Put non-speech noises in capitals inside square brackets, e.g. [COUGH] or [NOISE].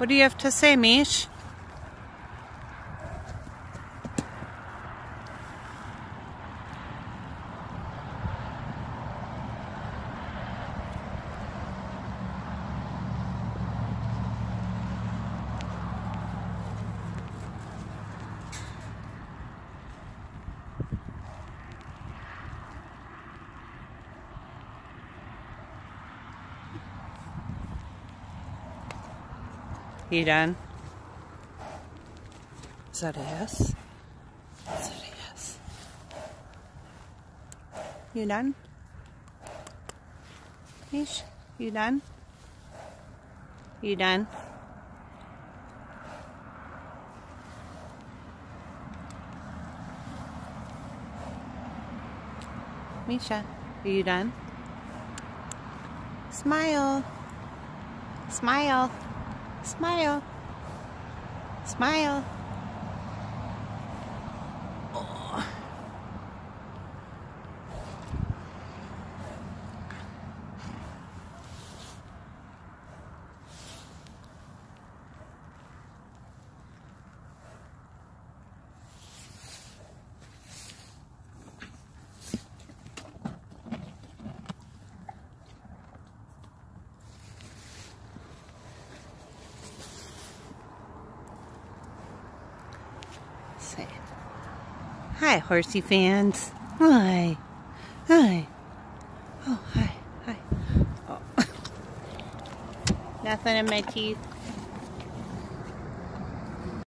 What do you have to say, Mish? You done? Is that a yes? Is that a yes? You done? Mish, you done? You done? Misha, are you done? Smile. Smile. Smile. Smile. Say, hi, horsey fans. Hi. Hi. Oh, hi. Hi. Oh. [LAUGHS] Nothing in my teeth.